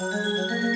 Música